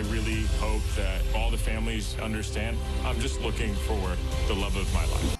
I really hope that all the families understand. I'm just looking for the love of my life.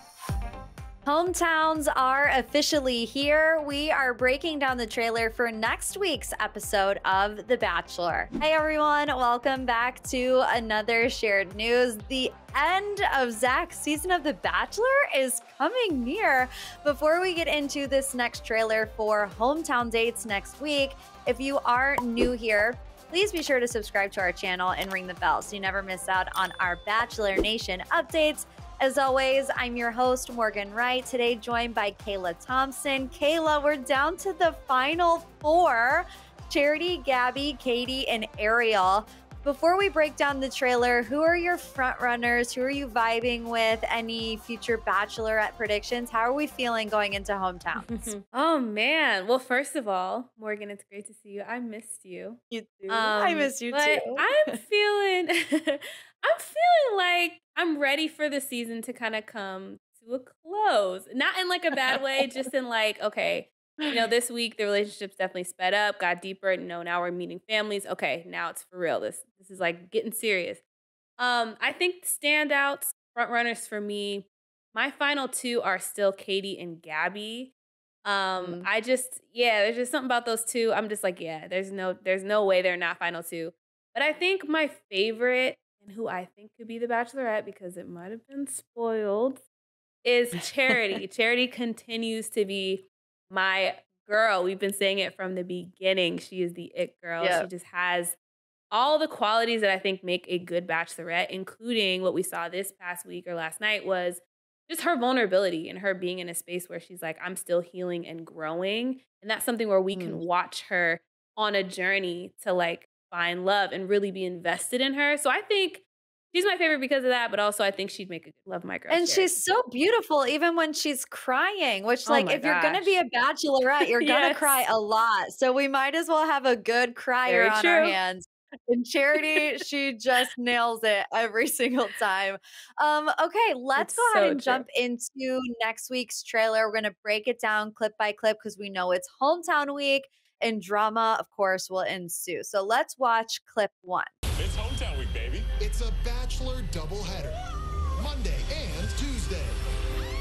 Hometowns are officially here. We are breaking down the trailer for next week's episode of The Bachelor. Hey everyone, welcome back to another shared news. The end of Zach's season of The Bachelor is coming near. Before we get into this next trailer for Hometown Dates next week, if you are new here, please be sure to subscribe to our channel and ring the bell so you never miss out on our Bachelor Nation updates. As always, I'm your host, Morgan Wright. Today, joined by Kayla Thompson. Kayla, we're down to the final four Charity, Gabi, Kaity, and Ariel. Before we break down the trailer, who are your front runners? Who are you vibing with? Any future bachelorette predictions? How are we feeling going into hometowns? oh man. Well, first of all, Morgan, it's great to see you. I missed you. You too. Um, I miss you too. I'm feeling I'm feeling like I'm ready for the season to kind of come to a close. Not in like a bad way, just in like, okay, you know, this week the relationship's definitely sped up, got deeper. You know, now we're meeting families. Okay, now it's for real. This this is like getting serious. Um, I think standouts, front runners for me, my final two are still Kaity and Gabi. Um, mm I just yeah, there's just something about those two. I'm just like, yeah, there's no there's no way they're not final two. But I think my favorite and who I think could be the bachelorette because it might have been spoiled is Charity. Charity continues to be my girl. We've been saying it from the beginning. She is the it girl. Yep. She just has all the qualities that I think make a good bachelorette, including what we saw this past week or last night was just her vulnerability and her being in a space where she's like, I'm still healing and growing. And that's something where we mm. can watch her on a journey to like find love and really be invested in her. So I think she's my favorite because of that, but also I think she'd make a good love my girl. And she's so beautiful even when she's crying, which oh like if gosh. you're gonna be a bachelorette, you're gonna cry a lot. So we might as well have a good crier Very on true. our hands. In charity, she just nails it every single time. Um, okay, let's it's go ahead and true. jump into next week's trailer. We're gonna break it down clip by clip because we know it's hometown week and drama, of course, will ensue. So let's watch clip one. It's hometown week, a bachelor doubleheader, Monday and Tuesday.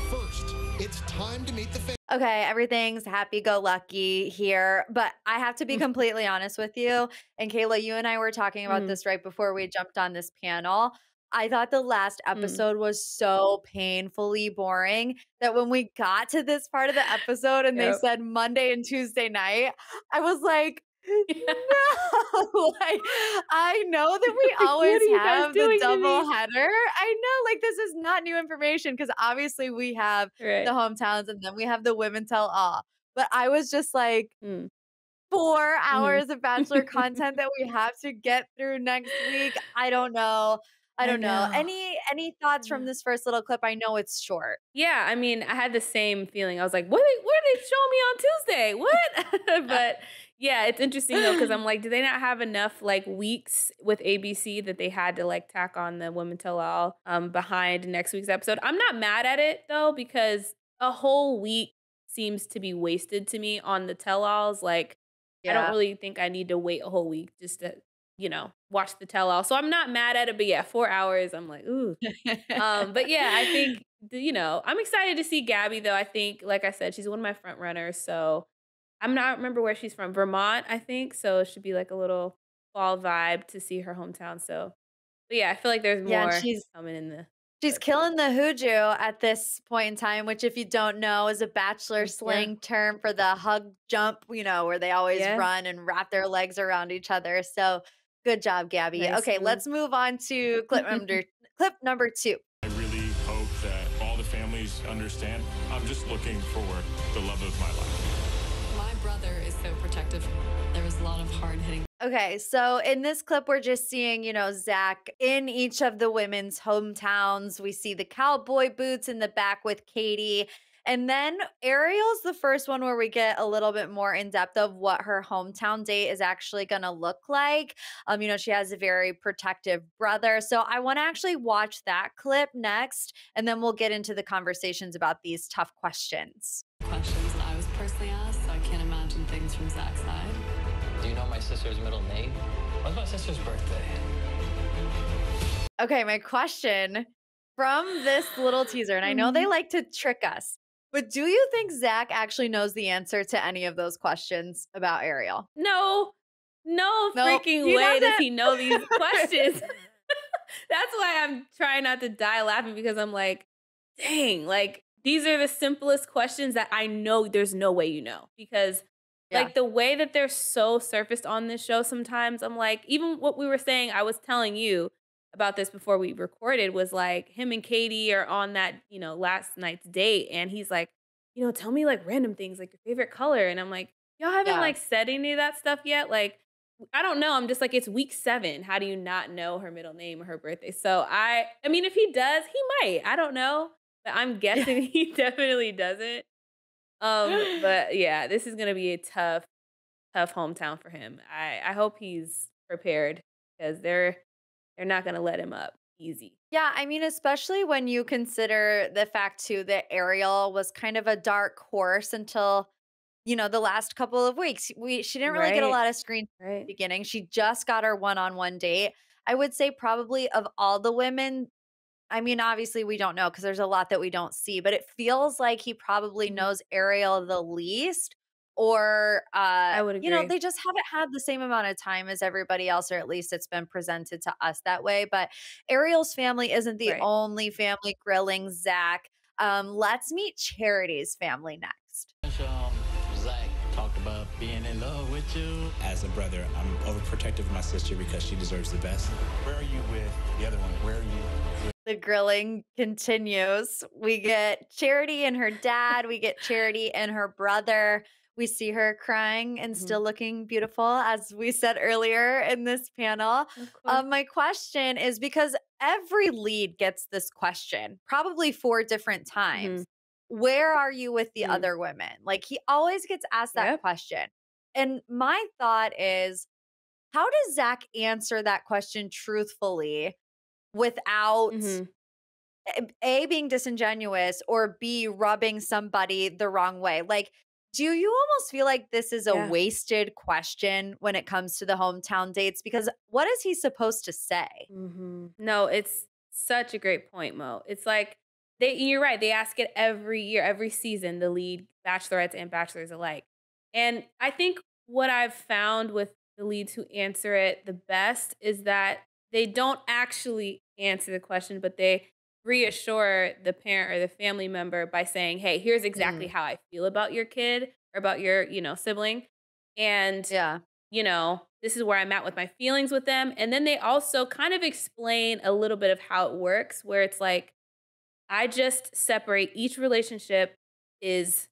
First, it's time to meet the family. Okay, everything's happy go lucky here, but I have to be mm. completely honest with you. And Kayla, you and I were talking about mm. this right before we jumped on this panel. I thought the last mm. episode mm. was so painfully boring that when we got to this part of the episode and yep. they said Monday and Tuesday night, I was like, no, like I know that we always have the double header. I know, like this is not new information because obviously we have right. the hometowns and then we have the women tell all. But I was just like, mm. four hours mm. of bachelor content that we have to get through next week. I don't know. I don't I know. know. Any any thoughts from this first little clip? I know it's short. Yeah, I mean, I had the same feeling. I was like, "What? What are they showing me on Tuesday? What?" but yeah, it's interesting though because I'm like, do they not have enough like weeks with ABC that they had to like tack on the Women Tell All um, behind next week's episode? I'm not mad at it though because a whole week seems to be wasted to me on the tell alls. Like, yeah. I don't really think I need to wait a whole week just to you know, watch the tell all. So I'm not mad at it, but yeah, four hours, I'm like, ooh. um, but yeah, I think, you know, I'm excited to see Gabi though. I think, like I said, she's one of my front runners. So I'm not remember where she's from, Vermont, I think. So it should be like a little fall vibe to see her hometown. So, but yeah, I feel like there's more yeah, she's, coming in the. She's killing the hooju at this point in time, which, if you don't know, is a bachelor slang yeah. term for the hug jump, you know, where they always yeah. run and wrap their legs around each other. So Good job, Gabi. Nice okay, let's move on to clip number clip number two. I really hope that all the families understand. I'm just looking for the love of my life. My brother is so protective. There was a lot of hard hitting. Okay, so in this clip, we're just seeing, you know, Zach in each of the women's hometowns. We see the cowboy boots in the back with Kaity. And then Ariel's the first one where we get a little bit more in depth of what her hometown date is actually going to look like. Um, you know, she has a very protective brother. So I want to actually watch that clip next, and then we'll get into the conversations about these tough questions. Questions that I was personally sister's middle name? When's my sister's birthday? Okay, my question from this little teaser, and I know they Mhm. like to trick us, but do you think Zach actually knows the answer to any of those questions about Ariel? No, no No, freaking he way does doesn't. he know these questions. That's why I'm trying not to die laughing because I'm like, dang, like these are the simplest questions that I know there's no way you know because Yeah. like the way that they're so surfaced on this show sometimes I'm like even what we were saying I was telling you about this before we recorded was like him and Kaity are on that, you know, last night's date and he's like, you know, tell me like random things like your favorite color and I'm like, y'all haven't Yeah. like said any of that stuff yet like I don't know. I'm just like it's week 7. How do you not know her middle name or her birthday? So I I mean if he does, he might. I don't know. But I'm guessing he definitely doesn't. Um but yeah, this is going to be a tough tough hometown for him. I I hope he's prepared cuz they're they're not going to let him up easy. Yeah, I mean, especially when you consider the fact too that Ariel was kind of a dark horse until, you know, the last couple of weeks. We she didn't really get a lot of screen Right? beginning. She just got her one-on-one date. I would say probably of all the women, I mean, obviously we don't know because there's a lot that we don't see, but it feels like he probably Mhm. knows Ariel the least. Or uh, would you know, they just haven't had the same amount of time as everybody else, or at least it's been presented to us that way. But Ariel's family isn't the Right. only family grilling Zach. Um, let's meet Charity's family next. Zach talked about being in love with you. As a brother, I'm overprotective of my sister because she deserves the best. Where are you with the other one? Where are you? the grilling continues. We get Charity and her dad, we get Charity and her brother. We see her crying and Mhm. still looking beautiful, as we said earlier in this panel. Of course. Um, my question is because every lead gets this question, probably four different times. Where are you with the Mm. other women? Like he always gets asked that Yep. question. And my thought is, how does Zach answer that question truthfully without Mhm. a being disingenuous or B rubbing somebody the wrong way. Like, do you almost feel like this is a Yeah. wasted question when it comes to the hometown dates? Because what is he supposed to say? Mhm. No, it's such a great point, Mo. It's like they you're right. They ask it every year, every season, the lead bachelorettes and bachelors alike. And I think what I've found with the leads who answer it the best is that they don't actually answer the question, but they reassure the parent or the family member by saying, "Hey, here's exactly mm. how I feel about your kid or about your, you know, sibling." And Yeah. you know, this is where I'm at with my feelings with them. And then they also kind of explain a little bit of how it works, where it's like, I just separate each relationship is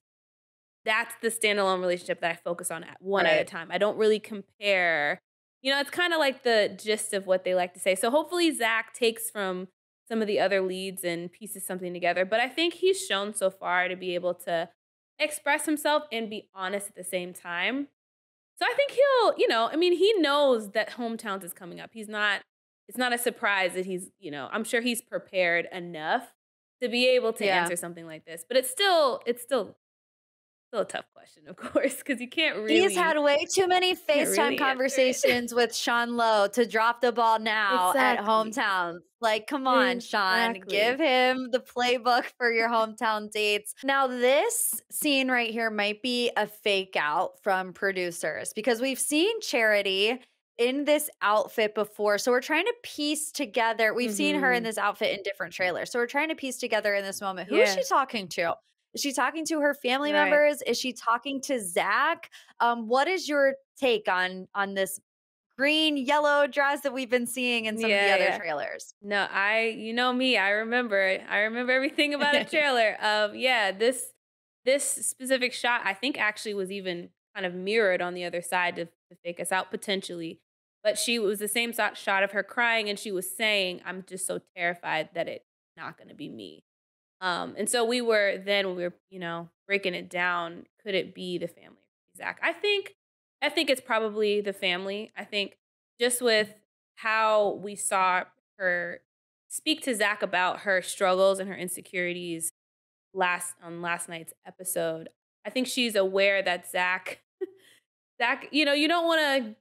that's the standalone relationship that I focus on at one at a time. I don't really compare. You know, it's kind of like the gist of what they like to say. So hopefully Zach takes from some of the other leads and pieces something together. But I think he's shown so far to be able to express himself and be honest at the same time. So I think he'll, you know, I mean, he knows that hometowns is coming up. He's not, it's not a surprise that he's, you know, I'm sure he's prepared enough to be able to Yeah. answer something like this. But it's still, it's still, still a tough question, of course, because you can't really. He's had way too many FaceTime really conversations with Sean Lowe to drop the ball now at hometown. Like, come on, Sean, Exactly. give him the playbook for your hometown dates. Now, this scene right here might be a fake out from producers because we've seen Charity in this outfit before. So we're trying to piece together. We've seen her in Mhm. this outfit in different trailers. So we're trying to piece together in this moment. Who is she talking to? Is she talking to her family Right. members? Is she talking to Zach? Um, what is your take on on this green yellow dress that we've been seeing in some Yeah, of the other yeah. trailers? No, I, you know me, I remember. I remember everything about a trailer. Um, yeah, this this specific shot, I think actually was even kind of mirrored on the other side to, to fake us out potentially. But she was the same shot of her crying, and she was saying, "I'm just so terrified that it's not going to be me." Um, and so we were then we were, you know, breaking it down. Could it be the family, Zach? I think, I think it's probably the family. I think just with how we saw her speak to Zach about her struggles and her insecurities last on last night's episode. I think she's aware that Zach, Zach, you know, you don't want to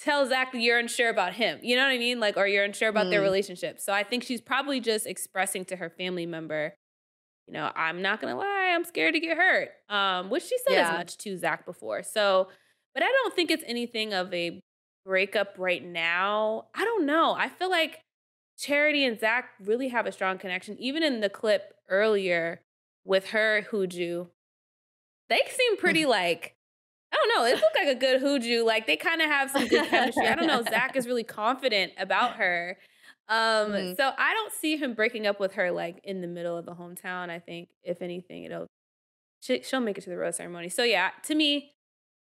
tell Zach that you're unsure about him. You know what I mean? Like, or you're unsure about their Mm. relationship. So I think she's probably just expressing to her family member, you know, I'm not gonna lie, I'm scared to get hurt. Um, which she said as Yeah. much to Zach before. So, but I don't think it's anything of a breakup right now. I don't know. I feel like Charity and Zach really have a strong connection. Even in the clip earlier with her Huju, they seem pretty like I don't know. It looked like a good Huju. Like they kind of have some good chemistry. I don't know. Zach is really confident about her. Um, Mhm. so I don't see him breaking up with her like in the middle of the hometown. I think if anything, it'll she, she'll make it to the rose ceremony. So yeah, to me,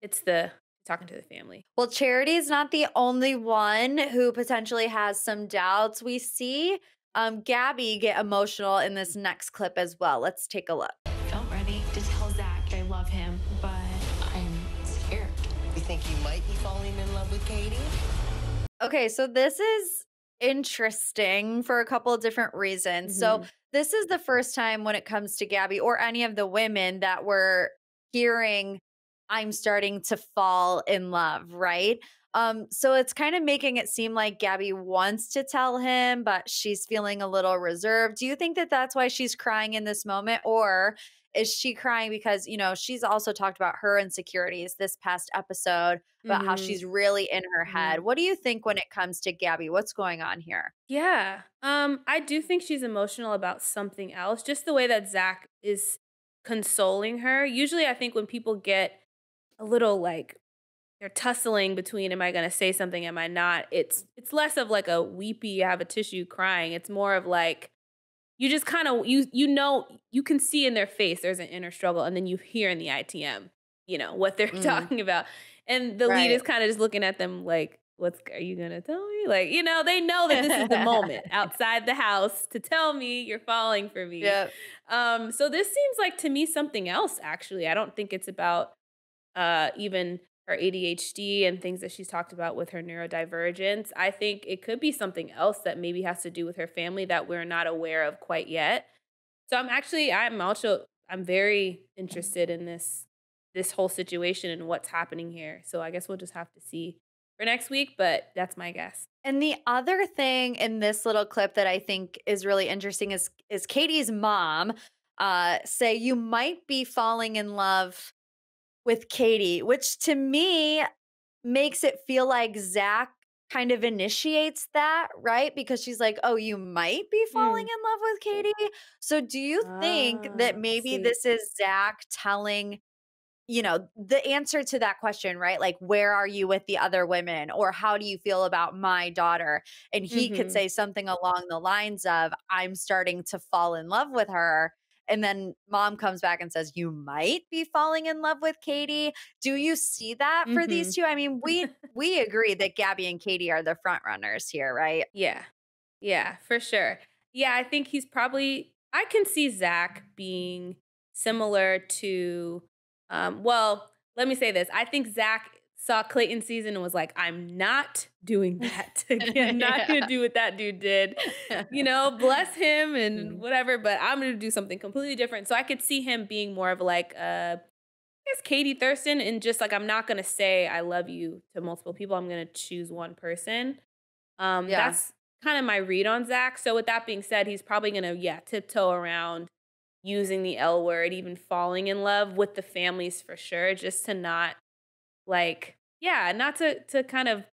it's the talking to the family. Well, Charity's not the only one who potentially has some doubts. We see um, Gabi get emotional in this next clip as well. Let's take a look. Felt ready to tell Zach I love him, but I'm scared. You might be falling in love with Kaity? Okay, so this is interesting for a couple of different reasons. So, Mhm. this is the first time when it comes to Gabi or any of the women that we're hearing, I'm starting to fall in love, right? Um, so it's kind of making it seem like Gabi wants to tell him, but she's feeling a little reserved. Do you think that that's why she's crying in this moment? Or is she crying because, you know, she's also talked about her insecurities this past episode, about how Mhm. she's really in her head? What do you think when it comes to Gabi? What's going on here? Yeah. Um, I do think she's emotional about something else. Just the way that Zach is consoling her. Usually I think when people get a little like they're tussling between am I gonna say something, am I not? It's it's less of like a weepy, I have a tissue crying. It's more of like you just kind of you you know you can see in their face there's an inner struggle, and then you hear in the ITM, you know, what they're Mhm. talking about. And the lead is kind of just looking at them like, what's are you gonna tell me? Like, you know, they know that this is the moment outside the house to tell me you're falling for me. Um, so this seems like to me something else, actually. I don't think it's about uh even her ADHD and things that she's talked about with her neurodivergence. I think it could be something else that maybe has to do with her family that we're not aware of quite yet. So I'm actually I'm also I'm very interested in this this whole situation and what's happening here. So I guess we'll just have to see for next week, but that's my guess. And the other thing in this little clip that I think is really interesting is is Kaity's mom uh say you might be falling in love with Kaity, which to me makes it feel like Zach kind of initiates that, right? Because she's like, "Oh, you might be falling in love with Kaity." So do you think Ah, that maybe see. this is Zach telling you know, the answer to that question, right? Like, where are you with the other women? Or how do you feel about my daughter? And he could Mhm. say something along the lines of, I'm starting to fall in love with her. And then mom comes back and says, You might be falling in love with Kaity. Do you see that for these two? I mean, we we agree that Gabi and Kaity are the front runners here, right? Yeah. Yeah, for sure. Yeah, I think he's probably I can see Zach being similar to um, well, let me say this. I think Zach saw Clayton season and was like, I'm not doing that again. Not gonna do what that dude did. You know, bless him and Mhm. whatever, but I'm gonna do something completely different. So I could see him being more of like uh I guess Katie Thurston and just like I'm not gonna say I love you to multiple people. I'm gonna choose one person. Um, Yeah. that's kind of my read on Zach. So with that being said, he's probably gonna yeah tiptoe around using the L word, even falling in love with the families for sure, just to not like yeah, not to to kind of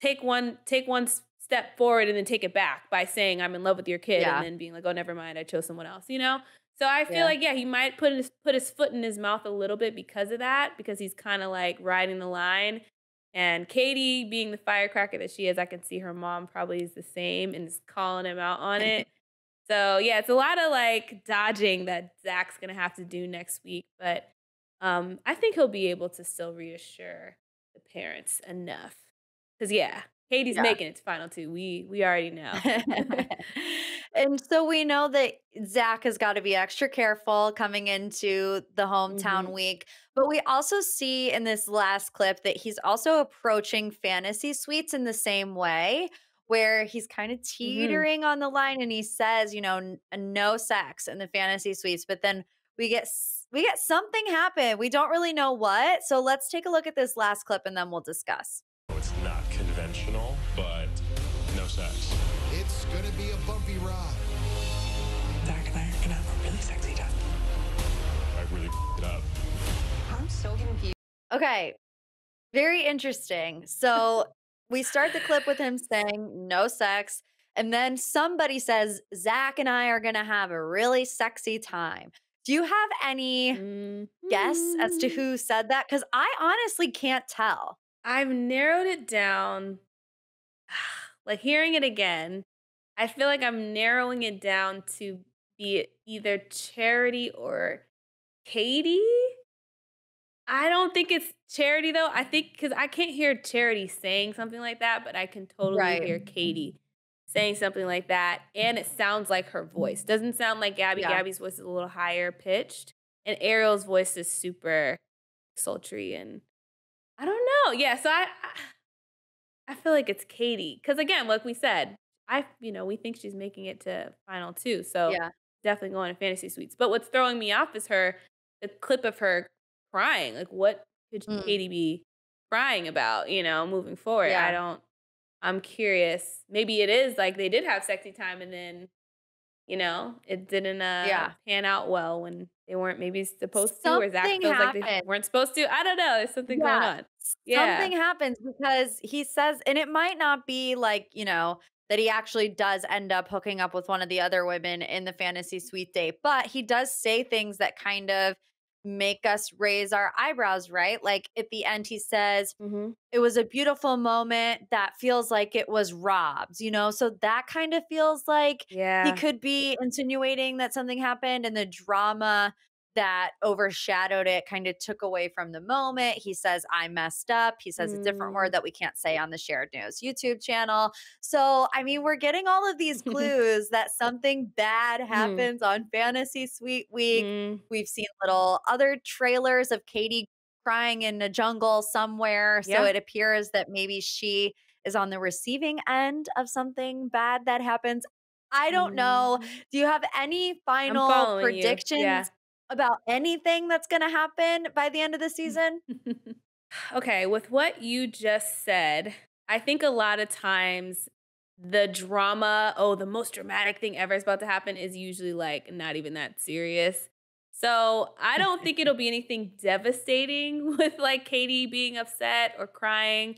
take one take one step forward and then take it back by saying I'm in love with your kid Yeah. and then being like oh never mind I chose someone else, you know. So I feel Yeah. like yeah, he might put his put his foot in his mouth a little bit because of that because he's kind of like riding the line. And Kaity, being the firecracker that she is, I can see her mom probably is the same and is calling him out on it. So yeah, it's a lot of like dodging that Zach's gonna have to do next week, but um, I think he'll be able to still reassure the parents enough. Cause yeah, Kaity's Yeah. making it to final two. We we already know. and so we know that Zach has got to be extra careful coming into the hometown Mhm. week. But we also see in this last clip that he's also approaching fantasy suites in the same way, where he's kind of teetering on the line and he says, you know, "N- no sex in the fantasy suites. But then we get we get something happen. We don't really know what. So let's take a look at this last clip and then we'll discuss. Oh, it's not conventional, but no sex. It's gonna be a bumpy ride. Zach and I are gonna have a really sexy time. I really it up. I'm so confused. Okay. Very interesting. So we start the clip with him saying no sex. And then somebody says, Zach and I are going to have a really sexy time. Do you have any guess as to Mhm. who said that? Because I honestly can't tell. I've narrowed it down. Like hearing it again, I feel like I'm narrowing it down to be either Charity or Kaity. I don't think it's Charity though. I think because I can't hear Charity saying something like that, but I can totally Right. hear Kaity saying something like that. And it sounds like her voice. Doesn't sound like Gabi. Yeah. Gabi's voice is a little higher pitched. And Ariel's voice is super sultry and I don't know. Yeah, so I I feel like it's Kaity. Cause again, like we said, I you know, we think she's making it to final two. So Yeah. definitely going to fantasy suites. But what's throwing me off is her the clip of her crying. Like what could Mm. Kaity be crying about, you know, moving forward? Yeah. I don't I'm curious. Maybe it is like they did have sexy time and then, you know, it didn't uh Yeah. pan out well when they weren't maybe supposed to, or Zach Something feels like they weren't supposed to. I don't know. There's something going on. Yeah. Something happens because he says, and it might not be like, you know, that he actually does end up hooking up with one of the other women in the fantasy suite date, but he does say things that kind of make us raise our eyebrows, right? Like at the end, he says, Mm-hmm. it was a beautiful moment that feels like it was robbed, you know? So that kind of feels like Yeah. he could be insinuating that something happened and the drama that overshadowed it kind of took away from the moment. He says, I messed up. He says a different Mm. word that we can't say on the Shared News YouTube channel. So, I mean, we're getting all of these clues that something bad happens on Fantasy Suite Week. Mm. We've seen little other trailers of Kaity crying in a jungle somewhere. So Yeah. it appears that maybe she is on the receiving end of something bad that happens. I don't know. Do you have any final Mm. predictions Yeah. About anything that's going to happen by the end of the mm. season? okay, with what you just said, I think a lot of times the drama, oh, the most dramatic thing ever is about to happen is usually like not even that serious. So I don't think it'll be anything devastating with like Kaity being upset or crying.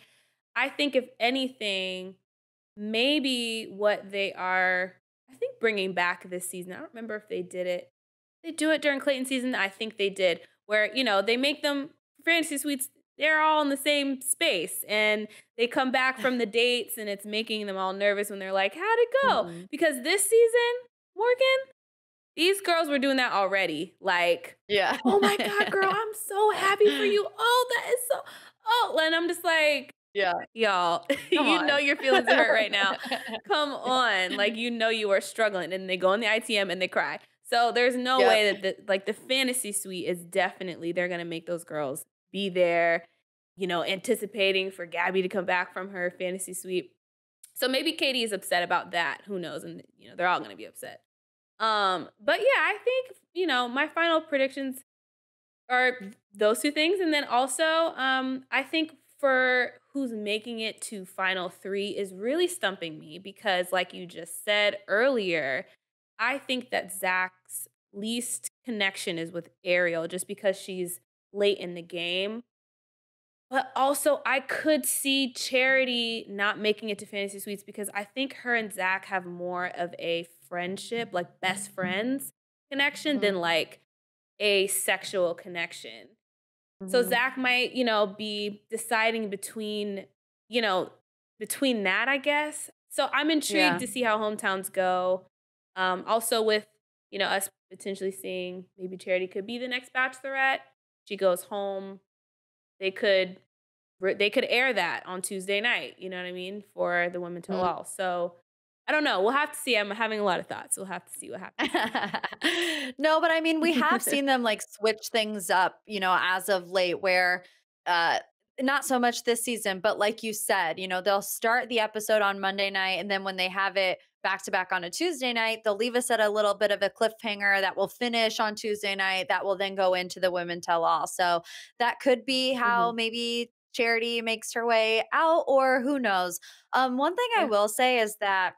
I think if anything, maybe what they are, I think bringing back this season. I don't remember if they did it. They do it during Clayton season. I think they did, where you know they make them fantasy suites. They're all in the same space, and they come back from the dates, and it's making them all nervous when they're like, "How'd it go?" Mhm. Because this season, Morgan, these girls were doing that already. Like, Yeah. oh my god, girl, I'm so happy for you. Oh, that is so. Oh, and I'm just like, Yeah. y'all, you Come know your feelings are hurt right now. Come on, like you know you are struggling, and they go in the ITM and they cry. So there's no Yep. way that the like the fantasy suite is definitely they're gonna make those girls be there, you know, anticipating for Gabi to come back from her fantasy suite. So maybe Kaity is upset about that. Who knows? And you know they're all gonna be upset. Um, but yeah, I think you know my final predictions are those two things, and then also um, I think for who's making it to final three is really stumping me because, like you just said earlier, I think that Zach's least connection is with Ariel just because she's late in the game. But also, I could see Charity not making it to Fantasy Suites because I think her and Zach have more of a friendship, like best friends connection, than like a sexual connection. So Mhm. Zach might, you know, be deciding between, you know, between that, I guess. So I'm intrigued Yeah. to see how hometowns go. Um, also with, you know, us potentially seeing maybe Charity could be the next bachelorette. She goes home. They could they could air that on Tuesday night, you know what I mean, for the women tell Mhm. all. So I don't know. We'll have to see. I'm having a lot of thoughts. We'll have to see what happens. no, but I mean, we have seen them like switch things up, you know, as of late, where uh not so much this season, but like you said, you know, they'll start the episode on Monday night, and then when they have it back to back on a Tuesday night, they'll leave us at a little bit of a cliffhanger that will finish on Tuesday night, that will then go into the women tell all. So that could be how maybe Charity makes her way out, or who knows. Um, one thing I will say is that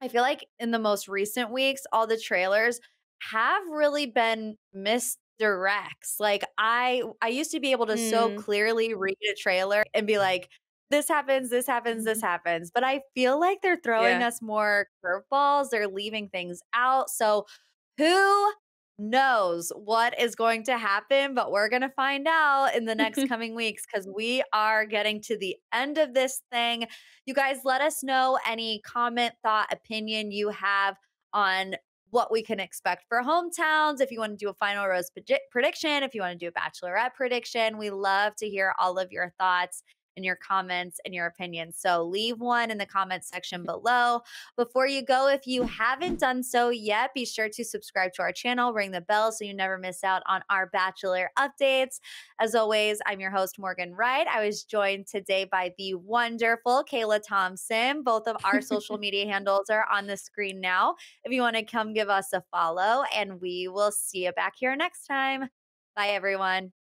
I feel like in the most recent weeks, all the trailers have really been misdirects. Like I I used to be able to so Mm. clearly read a trailer and be like, this happens, this happens, this Mhm. happens. But I feel like they're throwing Yeah. us more curveballs. They're leaving things out. So who knows what is going to happen, but we're going to find out in the next coming weeks because we are getting to the end of this thing. You guys let us know any comment, thought, opinion you have on what we can expect for hometowns. If you want to do a final rose predi- prediction, if you want to do a bachelorette prediction, we love to hear all of your thoughts and your comments and your opinions. So leave one in the comments section below. Before you go, if you haven't done so yet, be sure to subscribe to our channel, ring the bell so you never miss out on our Bachelor updates. As always, I'm your host, Morgan Wright. I was joined today by the wonderful Kayla Thompson. Both of our social media handles are on the screen now. If you want to come give us a follow, and we will see you back here next time. Bye, everyone.